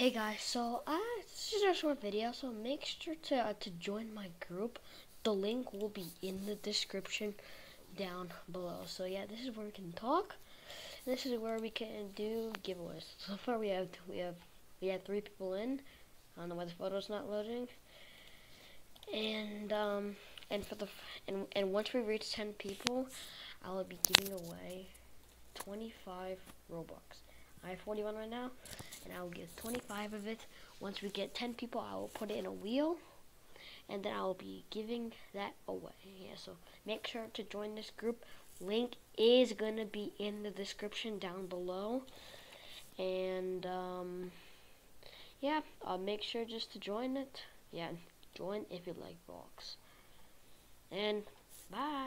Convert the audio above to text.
Hey guys, so uh, this is a short video, so make sure to uh, to join my group. The link will be in the description down below. So yeah, this is where we can talk. This is where we can do giveaways. So far we have we have we have three people in. I don't know why the photo's not loading. And um and for the and and once we reach 10 people, I will be giving away 25 Robux. I have 41 right now, and I will give 25 of it. Once we get 10 people, I will put it in a wheel, and then I will be giving that away. Yeah, so make sure to join this group. Link is going to be in the description down below. And, um, yeah, uh, make sure just to join it. Yeah, join if you like Roblox. And, bye!